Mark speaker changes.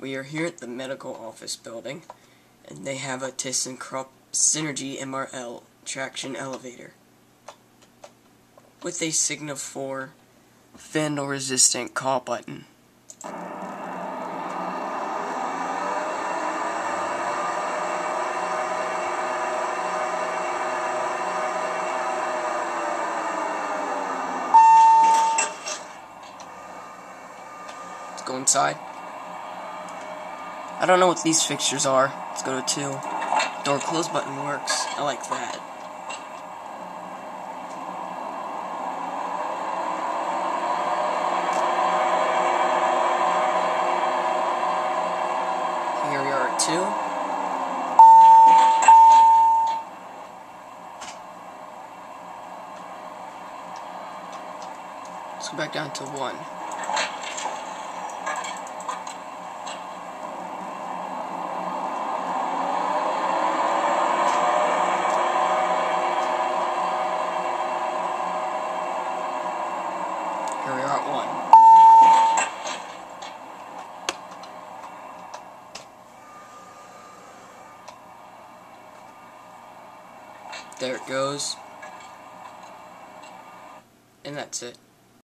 Speaker 1: We are here at the medical office building, and they have a ThyssenKrupp Synergy MRL traction elevator with a Signa 4 vandal resistant call button. Let's go inside. I don't know what these fixtures are. Let's go to 2. Door close button works. I like that. Here we are at 2. Let's go back down to 1. Here we are at one. There it goes. And that's it.